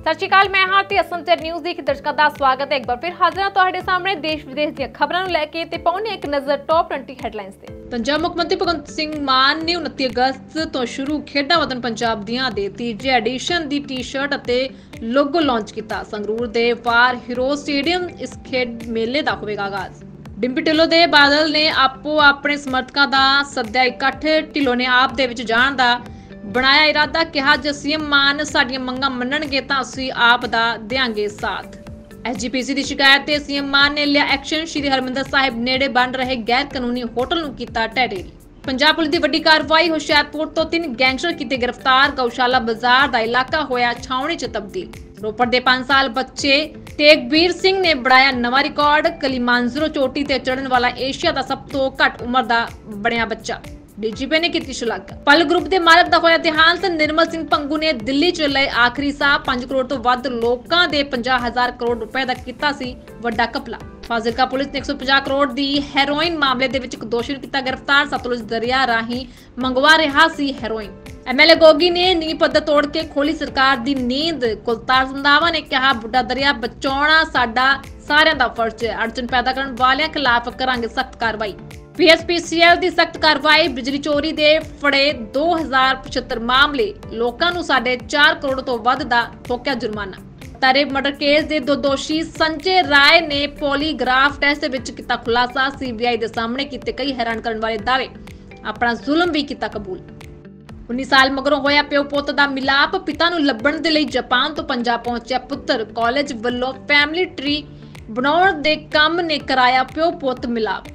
ਸਤਿ ਸ਼੍ਰੀ ਅਕਾਲ, ਮੈਂ ਹਾਂ ਤੇ ਅਸੰਤਰ ਨਿਊਜ਼ ਦੀ ਦਰਸ਼ਕਾਂ ਦਾ ਸਵਾਗਤ ਹੈ। ਇੱਕ ਵਾਰ ਫਿਰ ਹਾਜ਼ਰ ਹਾਂ ਤੁਹਾਡੇ ਸਾਹਮਣੇ ਦੇਸ਼ ਵਿਦੇਸ਼ ਦੀਆਂ ਖਬਰਾਂ ਨੂੰ ਲੈ ਕੇ ਤੇ ਪਾਉਣੇ ਇੱਕ ਨਜ਼ਰ ਟੌਪ 20 ਹੈਡਲਾਈਨਸ ਤੇ। ਪੰਜਾਬ ਮੁੱਖ ਮੰਤਰੀ ਭਗਵੰਤ ਸਿੰਘ ਮਾਨ ਨੇ 29 ਅਗਸਤ ਤੋਂ ਸ਼ੁਰੂ ਖੇਡਾਂ ਵਤਨ ਪੰਜਾਬ ਦੀਆਂ ਦੇ ਤੀਜੇ ਐਡੀਸ਼ਨ ਦੀ ਟੀ-ਸ਼ਰਟ ਅਤੇ ਲੋਗੋ ਲਾਂਚ ਕੀਤਾ। ਸੰਗਰੂਰ ਦੇ ਵਾਰ ਹੀਰੋ ਸਟੇਡੀਅਮ ਇਸ ਖੇਡ ਮੇਲੇ ਦਾ ਹੋਵੇਗਾ ਆਗਾਜ਼। ਡਿੰਪੀ ਢਿੱਲੋਂ ਦੇ ਬਾਦਲ ਨੇ ਆਪੋ ਆਪਣੇ ਸਮਰਥਕਾਂ ਦਾ ਸੱਦਿਆ ਇਕੱਠ। ਢਿੱਲੋਂ ਨੇ ਆਪ ਦੇ ਵਿੱਚ ਜਾਣ ਦਾ ਬਣਾਇਆ ਇਰਾਦਾ ਕਿਹਾ ਜੇ ਸੀਐਮ ਮਾਨ ਸਾਡੀਆਂ ਮੰਗਾਂ ਮੰਨਣਗੇ ਤਾਂ ਅਸੀਂ ਆਪ ਦਾ ਦੇਾਂਗੇ ਸਾਥ। ਐਸਜੀਪੀਸੀ ਦੀ ਸ਼ਿਕਾਇਤ ਤੇ ਸੀਐਮ ਮਾਨ ਨੇ ਲਿਆ ਐਕਸ਼ਨ। ਸ਼੍ਰੀ ਹਰਮੰਦਰ ਸਾਹਿਬ ਨੇੜੇ ਬਣ ਰਹੇ ਗੈਰ ਕਾਨੂੰਨੀ ਹੋਟਲ ਨੂੰ ਕੀਤਾ ਢਹਿ ਪੰਜਾਬ ਪੁਲਿਸ ਦੀ ਵੱਡੀ ਕਾਰਵਾਈ ਹੁਸ਼ਿਆਰਪੁਰ ਤੋਂ ਤਿੰਨ ਗੈਂਗਸਟਰ ਕੀਤੇ ਗ੍ਰਿਫਤਾਰ। ਗਊਸ਼ਾਲਾ ਬਾਜ਼ਾਰ ਦਾ ਇਲਾਕਾ ਹੋਇਆ ਛਾਉਣੀ 'ਚ ਤਬਦੀਲ। ਰੋਪੜ ਦੇ 5 ਸਾਲ ਬੱਚੇ ਤੇਗਵੀਰ ਸਿੰਘ ਨੇ ਬਣਾਇਆ ਨਵਾਂ ਰਿਕਾਰਡ। ਕਲੀਮਾਂਜ਼ਰੋ ਚੋਟੀ ਤੇ ਚੜਨ ਵਾਲਾ ਏਸ਼ੀਆ ਦਾ ਸਭ ਤੋਂ ਘੱਟ ਉਮਰ ਦਾ ਬਣਿਆ ਬੱਚਾ। ਡੀਜੀਪੀ ਨੇ ਕੀਤੀ ਸ਼ਲਾਘਾ। ਪਲ ਗਰੁੱਪ ਦੇ ਮਾਲਕ ਦਾ ਹੋਇਆ ਦੇਹਾਂਤ, ਨਿਰਮਲ ਸਿੰਘ ਪੰਗੂ ਨੇ ਦਿੱਲੀ ਚ ਲਏ ਆਖਰੀ ਸਾਹ। 5 ਕਰੋੜ ਤੋਂ ਵੱਧ ਲੋਕਾਂ ਦੇ 50000 ਕਰੋੜ ਰੁਪਏ ਦਾ ਕੀਤਾ ਸੀ ਵੱਡਾ ਕਪਲਾ ਫਾਜ਼ਿਲਕਾ ਪੁਲਿਸ ਨੇ 150 ਕਰੋੜ ਦੀ ਹੈਰੋਇਨ ਮਾਮਲੇ ਦੇ ਵਿੱਚ ਇੱਕ ਦੋਸ਼ੀ ਨੂੰ ਕੀਤਾ ਗ੍ਰਿਫਤਾਰ। ਸਤਲੁਜ ਦਰਿਆ ਰਾਹੀਂ ਮੰਗਵਾ ਰਿਹਾ ਸੀ ਹੈਰੋਇਨ। ਐਮਐਲਏ ਗੋਗੀ ਨੇ ਨੀਂਹ ਪੱਧਰ ਤੋੜ ਕੇ ਖੋਲੀ ਸਰਕਾਰ ਦੀ ਨੀਂਦ। ਕੁਲਤਾਰ ਸੰਧਾਵਾ ਨੇ ਕਿਹਾ, ਬੁੱਢਾ ਦਰਿਆ ਬਚਾਉਣਾ ਸਾਡਾ ਸਾਰਿਆਂ ਦਾ ਫਰਜ਼ ਹੈ। ਅੜਚਨ ਪੈਦਾ ਕਰਨ ਵਾਲਿਆਂ ਖਿਲਾਫ ਕਰਾਂਗੇ ਸਖਤ ਕਾਰਵਾਈ। ਪੀਐਸਪੀਸੀਐਲ ਦੀ ਸਖਤ ਕਾਰਵਾਈ, ਬਿਜਲੀ ਚੋਰੀ ਦੇ ਫੜੇ 2075 ਮਾਮਲੇ। ਲੋਕਾਂ ਨੂੰ ਸਾਡੇ 4 ਕਰੋੜ ਤੋਂ ਵੱਧ ਦਾ ਠੋਕਿਆ ਜੁਰਮਾਨਾ। ਤਾਰੇ ਮਰਡਰ ਕੇਸ ਦੇ ਦੋ ਦੋਸ਼ੀ ਸੰਜੇ ਰਾਏ ਨੇ ਪੋਲੀਗ੍ਰਾਫ ਟੈਸਟ ਵਿੱਚ ਕੀਤਾ ਖੁਲਾਸਾ। ਸੀਬੀਆਈ ਦੇ ਸਾਹਮਣੇ ਕੀਤੇ ਕਈ ਹੈਰਾਨ ਕਰਨ ਵਾਲੇ ਦਾਅਵੇ। ਆਪਣਾ ਜ਼ੁਲਮ ਵੀ ਕੀਤਾ ਕਬੂਲ। 19 ਸਾਲ ਮਗਰੋਂ ਹੋਇਆ ਪਿਓ ਪੁੱਤ ਦਾ ਮਿਲਾਪ। ਪਿਤਾ ਨੂੰ ਲੱਭਣ ਦੇ ਲਈ ਜਾਪਾਨ ਤੋਂ ਪੰਜਾਬ ਪਹੁੰਚਿਆ ਪੁੱਤਰ। ਕਾਲਜ ਵੱਲੋਂ ਫੈਮਿਲੀ ਟ੍ਰੀ ਬਣਾਉਣ ਦੇ ਕੰਮ ਨੇ ਕਰਾਇਆ ਪਿਓ ਪੁੱਤ ਮਿਲਾਪ।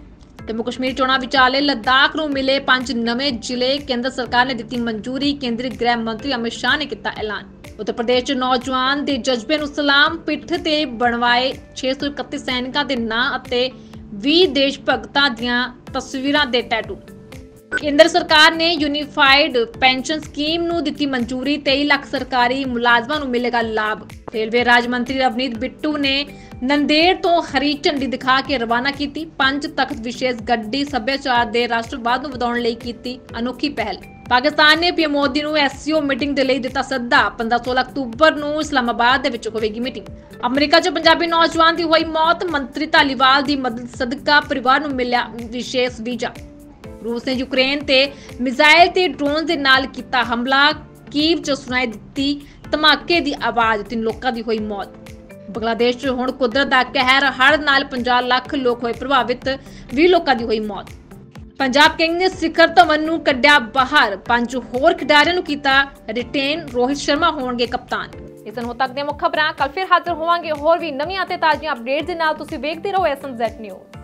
ਜੰਮੂ ਕਸ਼ਮੀਰ ਚੋਣਾਂ ਵਿਚਾਲੇ ਲੱਦਾਖ ਨੂੰ ਮਿਲੇ ਪੰਜ ਨਵੇਂ ਜ਼ਿਲ੍ਹੇ। ਕੇਂਦਰ ਸਰਕਾਰ ਨੇ ਦਿੱਤੀ ਮਨਜ਼ੂਰੀ। ਕੇਂਦਰੀ ਗ੍ਰਹਿ ਮੰਤਰੀ ਅਮਿਤ ਸ਼ਾਹ ਨੇ ਕੀਤਾ ਐਲਾਨ। ਉੱਤਰ ਪ੍ਰਦੇਸ਼ 'ਚ ਨੌਜਵਾਨ ਦੇ ਜਜ਼ਬੇ ਨੂੰ ਸਲਾਮ ਪਿੱਠ ਤੇ ਬਣਵਾਏ 631 ਸੈਨਿਕਾਂ ਦੇ ਨਾਂ ਅਤੇ 20 ਦੇਸ਼ ਭਗਤਾਂ ਦੀਆਂ ਤਸਵੀਰਾਂ ਦੇ ਟੈਟੂ। ਕੇਂਦਰ ਸਰਕਾਰ ਨੇ ਯੂਨੀਫਾਈਡ ਪੈਨਸ਼ਨ ਸਕੀਮ ਨੂੰ ਦਿੱਤੀ ਮਨਜ਼ੂਰੀ। 23 ਲੱਖ ਸਰਕਾਰੀ ਮੁਲਾਜ਼ਮਾਂ ਨੂੰ ਮਿਲੇਗਾ ਲਾਭ। ਰੇਲਵੇ ਰਾਜ ਮੰਤਰੀ ਰਵਨੀਤ ਬਿੱਟੂ ਨੇ ਨੰਦੇੜ ਤੋਂ ਹਰੀ ਝੰਡੀ ਦਿਖਾ ਕੇ ਰਵਾਨਾ ਕੀਤੀ, ਪੰਜ ਤਖਤ ਵਿਸ਼ੇਸ਼ ਗੱਡੀ ਸੱਭਿਆਚਾਰ ਦੇ ਰਾਸ਼ਟਰਵਾਦ ਨੂੰ ਵਧਾਉਣ ਲਈ ਕੀਤੀ ਅਨੋਖੀ ਪਹਿਲ। ਪਾਕਿਸਤਾਨ ਨੇ ਪੀਐਮ ਮੋਦੀ ਨੂੰ ਐਸਸੀਓ ਮੀਟਿੰਗ ਦੇ ਲਈ ਦਿੱਤਾ ਸੱਦਾ। 15-16 ਅਕਤੂਬਰ ਨੂੰ ਇਸਲਾਮਾਬਾਦ ਦੇ ਵਿੱਚ ਹੋਵੇਗੀ ਮੀਟਿੰਗ। ਅਮਰੀਕਾ 'ਚ ਪੰਜਾਬੀ ਨੌਜਵਾਨ ਦੀ ਹੋਈ ਮੌਤ, ਮੰਤਰੀ ਧਾਲੀਵਾਲ ਦੀ ਮਦਦ, ਸਦਕਾ ਪਰਿਵਾਰ ਨੂੰ ਮਿਲਿਆ ਵਿਸ਼ੇਸ਼ ਵੀਜ਼ਾ। ਰੂਸ ਨੇ ਯੂਕਰੇਨ ਤੇ ਮਿਜ਼ਾਈਲ ਤੇ ਡਰੋਨ ਦੇ ਨਾਲ ਕੀਤਾ ਹਮਲਾ। ਕੀਵ 'ਚ ਸੁਣਾਈ ਦਿੱਤੀ ਧਮਾਕੇ ਦੀ ਆਵਾਜ਼, ਤਿੰਨ ਲੋਕਾਂ ਦੀ ਹੋਈ ਮੌਤ। ਬੰਗਲਾਦੇਸ਼ 'ਚ ਹੁਣ ਕੁਦਰਤ ਦਾ ਕਹਿਰ ਹੜ ਨਾਲ 50 ਲੱਖ ਲੋਕ ਹੋਏ ਪ੍ਰਭਾਵਿਤ 20 ਲੋਕਾਂ ਦੀ ਹੋਈ ਮੌਤ। ਪੰਜਾਬ ਕਿੰਗ ਨੇ ਸਿਖਰ ਧਵਨ ਨੂੰ ਕੱਢਿਆ ਬਾਹਰ, ਪੰਜ ਹੋਰ ਖਿਡਾਰੀਆਂ ਨੂੰ ਕੀਤਾ ਰਿਟੇਨ ਰੋਹਿਤ ਸ਼ਰਮਾ ਹੋਣਗੇ ਕਪਤਾਨ। ਇਸ ਨੂੰ ਤੱਕ ਦੀਆਂ ਮੁੱਖ ਖਬਰਾਂ ਕੱਲ ਫਿਰ ਹਾਜ਼ਰ ਹੋਵਾਂਗੇ ਹੋਰ ਵੀ ਨਵੀਆਂ ਅਤੇ ਤਾਜ਼ੀਆਂ ਅਪਡੇਟਸ ਦੇ ਨਾਲ, ਤੁਸੀਂ ਵੇਖਦੇ ਰਹੋ ਐਸਐਮਜ਼ੈਡ ਨਿਊਜ਼।